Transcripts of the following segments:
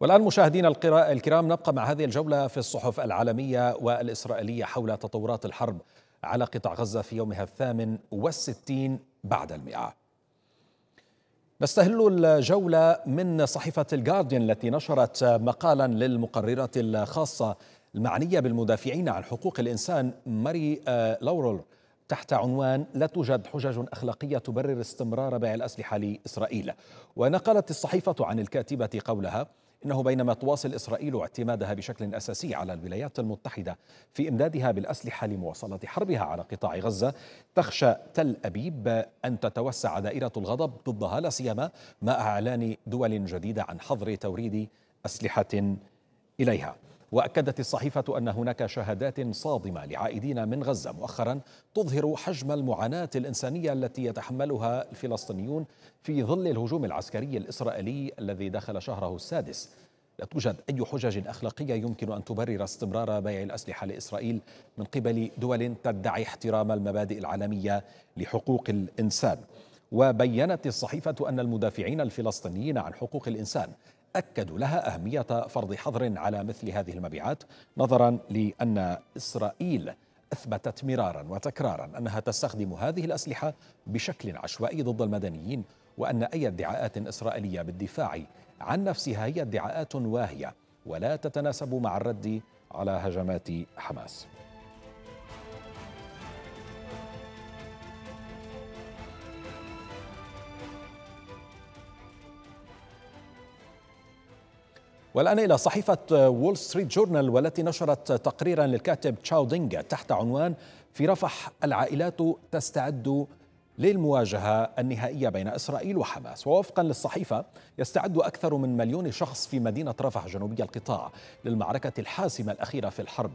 والآن مشاهدينا الكرام نبقى مع هذه الجولة في الصحف العالمية والإسرائيلية حول تطورات الحرب على قطاع غزة في يومها الثامن والستين بعد المئة. نستهل الجولة من صحيفة الجارديان التي نشرت مقالا للمقررة الخاصة المعنية بالمدافعين عن حقوق الإنسان ماري آه، لورول تحت عنوان لا توجد حجج أخلاقية تبرر استمرار بيع الأسلحة لإسرائيل ونقلت الصحيفة عن الكاتبة قولها إنه بينما تواصل إسرائيل اعتمادها بشكل أساسي على الولايات المتحدة في إمدادها بالأسلحة لمواصلة حربها على قطاع غزة تخشى تل أبيب أن تتوسع دائرة الغضب ضدها لا سيما مع إعلان دول جديدة عن حظر توريد أسلحة إليها. وأكدت الصحيفة أن هناك شهادات صادمة لعائدين من غزة. مؤخرا تظهر حجم المعاناة الإنسانية التي يتحملها الفلسطينيون في ظل الهجوم العسكري الإسرائيلي الذي دخل شهره السادس. لا توجد أي حجج أخلاقية يمكن أن تبرر استمرار بيع الأسلحة لإسرائيل من قبل دول تدعي احترام المبادئ العالمية لحقوق الإنسان. وبينت الصحيفة أن المدافعين الفلسطينيين عن حقوق الإنسان أكدوا لها أهمية فرض حظر على مثل هذه المبيعات نظرا لأن إسرائيل أثبتت مرارا وتكرارا أنها تستخدم هذه الأسلحة بشكل عشوائي ضد المدنيين وأن أي ادعاءات إسرائيلية بالدفاع عن نفسها هي ادعاءات واهية ولا تتناسب مع الرد على هجمات حماس. والآن إلى صحيفة وول ستريت جورنال والتي نشرت تقريرا للكاتب تشاو دينغ تحت عنوان في رفح العائلات تستعد للمواجهة النهائية بين إسرائيل وحماس ووفقا للصحيفة يستعد أكثر من مليون شخص في مدينة رفح جنوبي القطاع للمعركة الحاسمة الأخيرة في الحرب.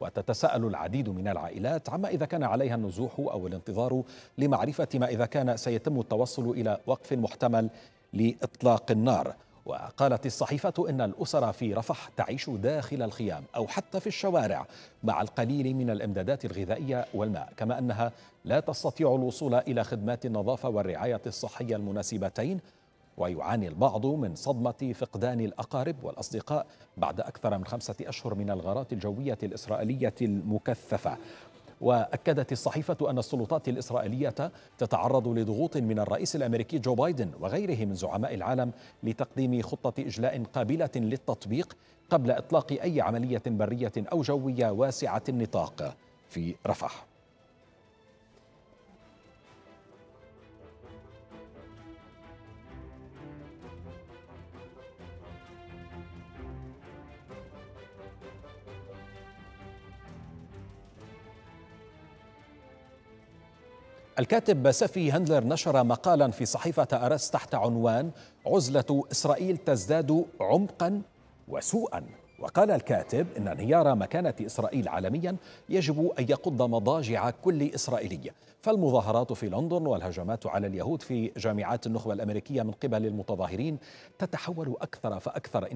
وتتساءل العديد من العائلات عما إذا كان عليها النزوح أو الانتظار لمعرفة ما إذا كان سيتم التوصل إلى وقف محتمل لإطلاق النار. وقالت الصحيفة إن الأسر في رفح تعيش داخل الخيام أو حتى في الشوارع مع القليل من الإمدادات الغذائية والماء كما أنها لا تستطيع الوصول إلى خدمات النظافة والرعاية الصحية المناسبتين. ويعاني البعض من صدمة فقدان الأقارب والأصدقاء بعد أكثر من خمسة أشهر من الغارات الجوية الإسرائيلية المكثفة. وأكدت الصحيفة أن السلطات الإسرائيلية تتعرض لضغوط من الرئيس الأمريكي جو بايدن وغيره من زعماء العالم لتقديم خطة إجلاء قابلة للتطبيق قبل إطلاق أي عملية برية أو جوية واسعة النطاق. في رفح. الكاتب سفي هندلر نشر مقالا في صحيفة أرس تحت عنوان عزلة إسرائيل تزداد عمقا وسوءا. وقال الكاتب إن انهيار مكانة إسرائيل عالميا يجب أن يقض مضاجع كل إسرائيلي. فالمظاهرات في لندن والهجمات على اليهود في جامعات النخبة الأمريكية من قبل المتظاهرين تتحول أكثر فأكثر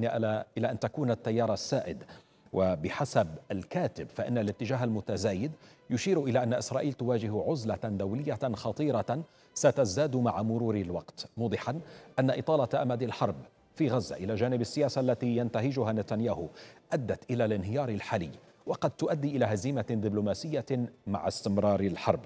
إلى أن تكون التيار السائد. وبحسب الكاتب فإن الاتجاه المتزايد يشير إلى أن إسرائيل تواجه عزلة دولية خطيرة ستزداد مع مرور الوقت موضحا أن إطالة أمد الحرب في غزة إلى جانب السياسة التي ينتهجها نتنياهو أدت إلى الانهيار الحالي وقد تؤدي إلى هزيمة دبلوماسية مع استمرار الحرب.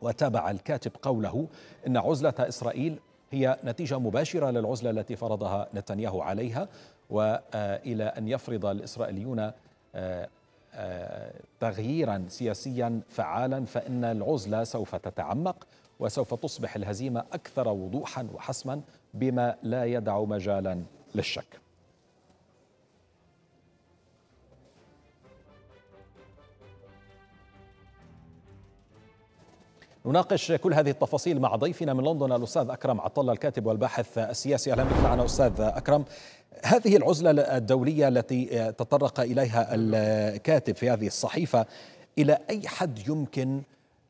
وتابع الكاتب قوله إن عزلة إسرائيل هي نتيجة مباشرة للعزلة التي فرضها نتنياهو عليها وإلى أن يفرض الإسرائيليون آه، آه، تغييرا سياسيا فعالا فإن العزلة سوف تتعمق وسوف تصبح الهزيمة أكثر وضوحا وحسما بما لا يدع مجالا للشك. نناقش كل هذه التفاصيل مع ضيفنا من لندن الأستاذ أكرم عطلة الكاتب والباحث السياسي. أهلا بك معنا أستاذ أكرم. هذه العزلة الدولية التي تطرق إليها الكاتب في هذه الصحيفة إلى أي حد يمكن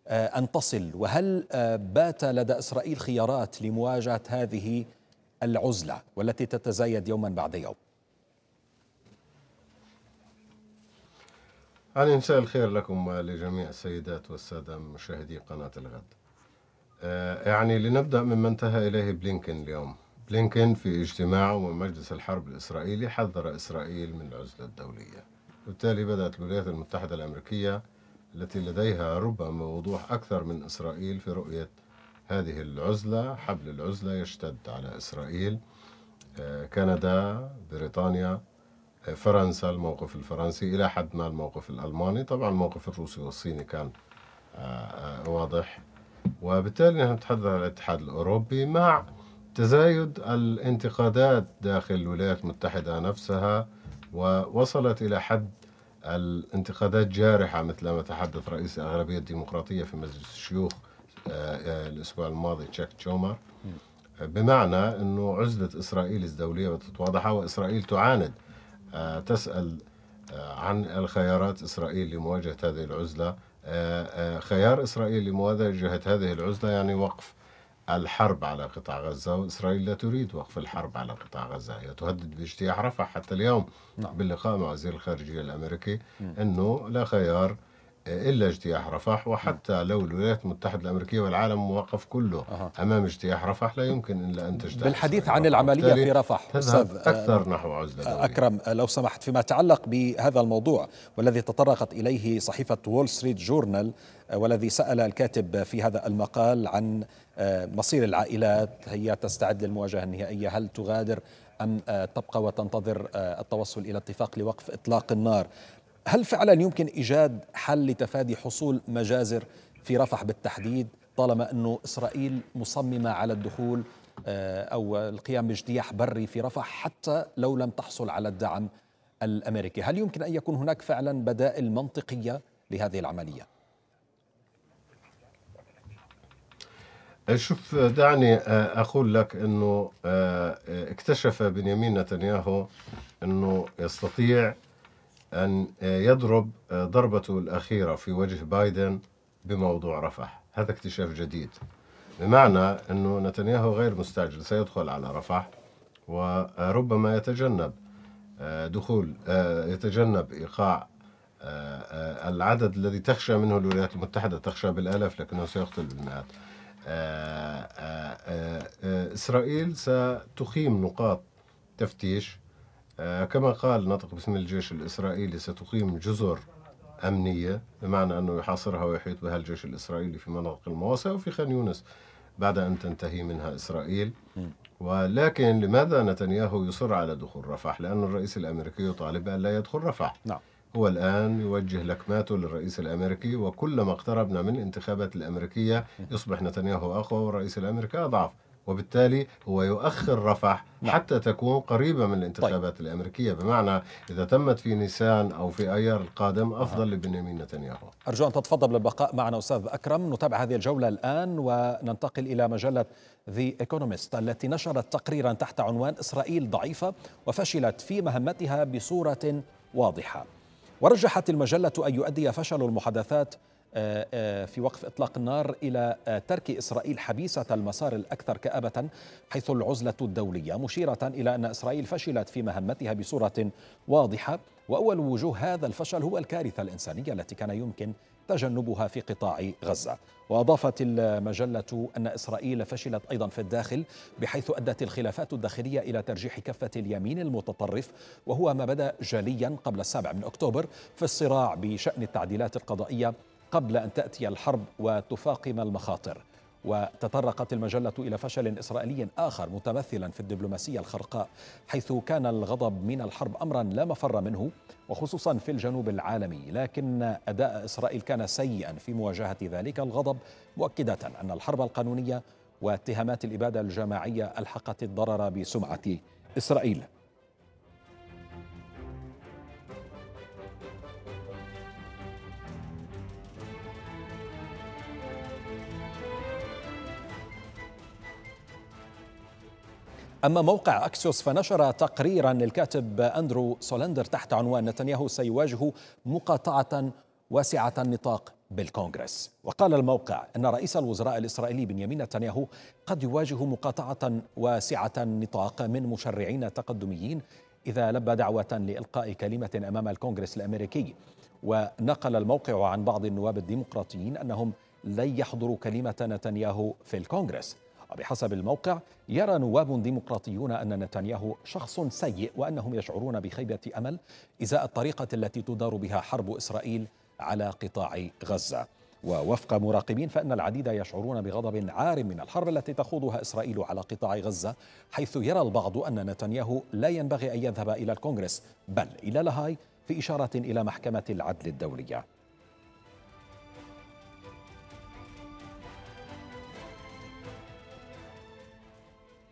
أن تصل؟ وهل بات لدى إسرائيل خيارات لمواجهة هذه العزلة والتي تتزايد يوما بعد يوم؟ يعني مساء الخير لكم ولجميع السيدات والسادة مشاهدي قناة الغد. آه، يعني لنبدأ مما انتهى إليه بلينكن اليوم. بلينكن في اجتماعه مع مجلس الحرب الإسرائيلي حذر إسرائيل من العزلة الدولية. وبالتالي بدأت الولايات المتحدة الأمريكية التي لديها ربما وضوح أكثر من إسرائيل في رؤية هذه العزلة. حبل العزلة يشتد على إسرائيل آه، كندا بريطانيا آه، فرنسا الموقف الفرنسي إلى حد ما الموقف الألماني. طبعا الموقف الروسي والصيني كان آه، واضح. وبالتالي نحن نتحدث عن الاتحاد الأوروبي مع تزايد الانتقادات داخل الولايات المتحدة نفسها ووصلت إلى حد الانتقادات جارحة مثل ما تحدث رئيس الأغلبية الديمقراطية في مجلس الشيوخ آه، آه، الأسبوع الماضي تشاك تشومر. بمعنى أنه عزلة إسرائيل الدولية بتت واضحة وإسرائيل تعاند آه، تسأل عن الخيارات إسرائيل لمواجهة هذه العزلة. خيار إسرائيل لمواجهة هذه العزلة يعني وقف الحرب على قطاع غزة وإسرائيل لا تريد وقف الحرب على قطاع غزة هي تهدد باجتياح رفح حتى اليوم نعم. باللقاء مع وزير الخارجية الأمريكي م. أنه لا خيار إلا اجتياح رفح وحتى لو الولايات المتحدة الأمريكية والعالم موقف كله أه. أمام اجتياح رفح لا يمكن إلا أن تجتاح. بالحديث عن العملية في رفح أستاذ أكثر نحو عزلة أكرم لو سمحت فيما يتعلق بهذا الموضوع والذي تطرقت إليه صحيفة وول ستريت جورنال والذي سأل الكاتب في هذا المقال عن آه، مصير العائلات هي تستعد للمواجهة النهائية هل تغادر آه، تبقى وتنتظر آه، التوصل إلى اتفاق لوقف إطلاق النار؟ هل فعلا يمكن إيجاد حل لتفادي حصول مجازر في رفح بالتحديد طالما أنه إسرائيل مصممة على الدخول آه، أو القيام باجتياح بري في رفح حتى لو لم تحصل على الدعم الأمريكي، هل يمكن أن يكون هناك فعلا بدائل منطقية لهذه العملية؟ شوف دعني آه، أقول لك إنه آه، اكتشف بنيامين نتنياهو إنه يستطيع أن يضرب ضربته الأخيرة في وجه بايدن بموضوع رفح. هذا اكتشاف جديد. بمعنى أنه نتنياهو غير مستعجل سيدخل على رفح وربما يتجنب دخول يتجنب إيقاع العدد الذي تخشى منه الولايات المتحدة تخشى بالآلاف لكنه سيقتل بالمئات. إسرائيل ستقيم نقاط تفتيش آه، كما قال نطق باسم الجيش الإسرائيلي ستقيم جزر أمنية بمعنى أنه يحاصرها ويحيط بها الجيش الإسرائيلي في مناطق المواصلة وفي خان يونس بعد أن تنتهي منها إسرائيل. ولكن لماذا نتنياهو يصر على دخول رفح؟ لأن الرئيس الأمريكي يطالب أن لا يدخل رفح. نعم. هو الآن يوجه لكماته للرئيس الأمريكي وكلما اقتربنا من الانتخابات الأمريكية يصبح نتنياهو أقوى والرئيس الأمريكي أضعف. وبالتالي هو يؤخر رفح نعم. حتى تكون قريبة من الانتخابات طيب. الأمريكية بمعنى إذا تمت في نيسان أو في أيار القادم أفضل أه. لبنيامين نتنياهو أرجو أن تتفضل بالبقاء معنا أستاذ أكرم نتابع هذه الجولة الآن وننتقل إلى مجلة ذا ايكونومست التي نشرت تقريرا تحت عنوان إسرائيل ضعيفة وفشلت في مهمتها بصورة واضحة ورجحت المجلة أن يؤدي فشل المحادثات آه، آه، في وقف إطلاق النار إلى آه، ترك إسرائيل حبيسة المسار الأكثر كآبة حيث العزلة الدولية مشيرة إلى أن إسرائيل فشلت في مهمتها بصورة واضحة. وأول وجوه هذا الفشل هو الكارثة الإنسانية التي كان يمكن تجنبها في قطاع غزة. وأضافت المجلة أن إسرائيل فشلت أيضا في الداخل بحيث أدت الخلافات الداخلية إلى ترجيح كفه اليمين المتطرف وهو ما بدأ جليا قبل السابع من أكتوبر في الصراع بشأن التعديلات القضائية قبل أن تأتي الحرب وتفاقم المخاطر. وتطرقت المجلة إلى فشل إسرائيلي آخر متمثلا في الدبلوماسية الخرقاء حيث كان الغضب من الحرب امرا لا مفر منه وخصوصا في الجنوب العالمي. لكن أداء إسرائيل كان سيئا في مواجهة ذلك الغضب مؤكدة أن الحرب القانونية واتهامات الإبادة الجماعية ألحقت الضرر بسمعة إسرائيل. أما موقع أكسيوس فنشر تقريرا للكاتب أندرو سولندر تحت عنوان نتنياهو سيواجه مقاطعة واسعة النطاق بالكونغرس. وقال الموقع أن رئيس الوزراء الإسرائيلي بنيامين نتنياهو قد يواجه مقاطعة واسعة النطاق من مشرعين تقدميين إذا لبى دعوة لإلقاء كلمة أمام الكونغرس الأمريكي. ونقل الموقع عن بعض النواب الديمقراطيين أنهم لن يحضروا كلمة نتنياهو في الكونغرس. وبحسب الموقع يرى نواب ديمقراطيون أن نتنياهو شخص سيء وأنهم يشعرون بخيبة أمل إزاء الطريقة التي تدار بها حرب إسرائيل على قطاع غزة. ووفق مراقبين فإن العديد يشعرون بغضب عار من الحرب التي تخوضها إسرائيل على قطاع غزة حيث يرى البعض أن نتنياهو لا ينبغي أن يذهب إلى الكونغرس بل إلى لاهاي في إشارة إلى محكمة العدل الدولية.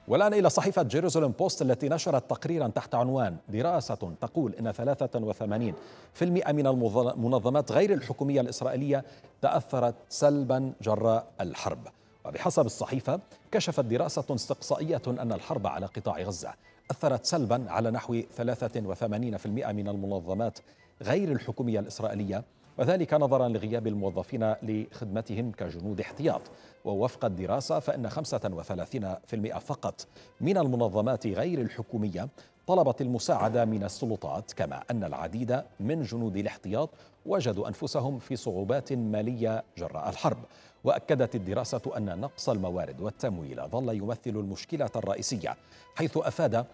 والآن إلى صحيفة جيروزاليم بوست التي نشرت تقريرا تحت عنوان دراسة تقول إن 83% من المنظمات غير الحكومية الإسرائيلية تأثرت سلبا جراء الحرب. وبحسب الصحيفة كشفت دراسة استقصائية أن الحرب على قطاع غزة أثرت سلبا على نحو 83% من المنظمات غير الحكومية الإسرائيلية وذلك نظرا لغياب الموظفين لخدمتهم كجنود احتياط. ووفق الدراسة فإن 35% فقط من المنظمات غير الحكومية طلبت المساعدة من السلطات كما أن العديد من جنود الاحتياط وجدوا أنفسهم في صعوبات مالية جراء الحرب. وأكدت الدراسة أن نقص الموارد والتمويل ظل يمثل المشكلة الرئيسية حيث أفاد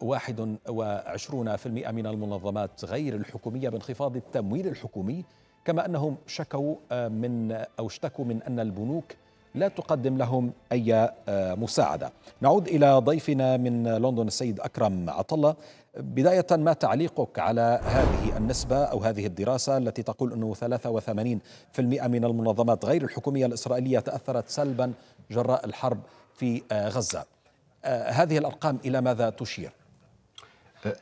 واحد وعشرون في المئة من المنظمات غير الحكومية بانخفاض التمويل الحكومي كما أنهم شكوا آه، من أو اشتكوا من أن البنوك لا تقدم لهم أي آه، مساعدة. نعود إلى ضيفنا من لندن السيد أكرم عطلة. بداية ما تعليقك على هذه النسبة أو هذه الدراسة التي تقول أنه 83% من المنظمات غير الحكومية الإسرائيلية تأثرت سلبا جراء الحرب في آه، غزة؟ آه، هذه الأرقام إلى ماذا تشير؟ آه،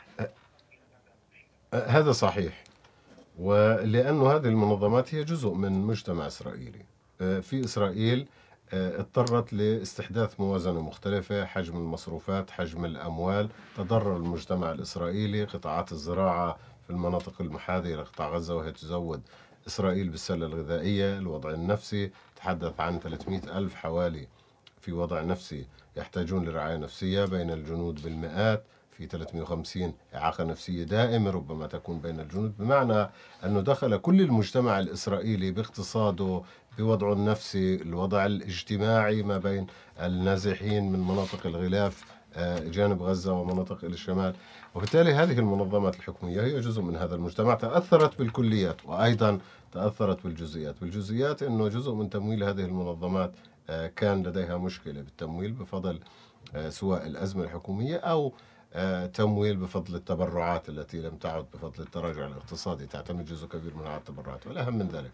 آه، هذا صحيح. ولأن هذه المنظمات هي جزء من مجتمع إسرائيلي. في إسرائيل اضطرت لاستحداث موازنة مختلفة حجم المصروفات حجم الأموال. تضرر المجتمع الإسرائيلي قطاعات الزراعة في المناطق المحاذية لقطاع غزة وهي تزود إسرائيل بالسلة الغذائية الوضع النفسي. تحدث عن 300 ألف حوالي في وضع نفسي يحتاجون لرعاية نفسية بين الجنود بالمئات في 350 إعاقة نفسية دائمة ربما تكون بين الجنود بمعنى أنه دخل كل المجتمع الإسرائيلي باقتصاده بوضعه النفسي الوضع الاجتماعي ما بين النازحين من مناطق الغلاف آه، جانب غزة ومناطق الشمال. وبالتالي هذه المنظمات الحكومية هي جزء من هذا المجتمع تأثرت بالكليات وأيضا تأثرت بالجزئيات. بالجزئيات أنه جزء من تمويل هذه المنظمات كان لديها مشكلة بالتمويل بفضل آه، سواء الأزمة الحكومية أو آه، تمويل بفضل التبرعات التي لم تعد بفضل التراجع الاقتصادي. تعتمد جزء كبير على التبرعات والأهم من ذلك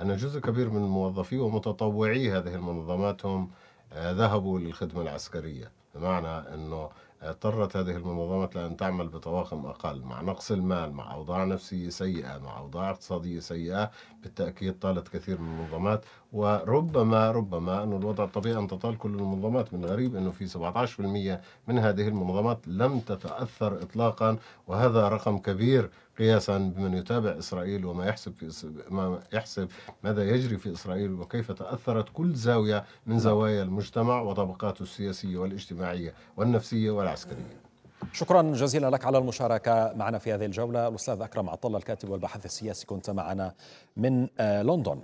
أن جزء كبير من موظفي ومتطوعي هذه المنظمات هم ذهبوا للخدمة العسكرية. بمعنى أنه اضطرت هذه المنظمات لأن تعمل بطواقم أقل مع نقص المال مع أوضاع نفسية سيئة مع أوضاع اقتصادية سيئة. بالتأكيد طالت كثير من المنظمات وربما ربما أن الوضع الطبيعي أن تطال كل المنظمات. من غريب أنه في 17% من هذه المنظمات لم تتأثر إطلاقا وهذا رقم كبير قياسا بمن يتابع إسرائيل وما يحسب في ما يحسب ماذا يجري في إسرائيل وكيف تأثرت كل زاوية من زوايا المجتمع وطبقاته السياسية والاجتماعية والنفسية والعسكريه. شكرا جزيلا لك على المشاركة معنا في هذه الجولة الأستاذ أكرم عطلة الكاتب والباحث السياسي كنت معنا من آه، لندن.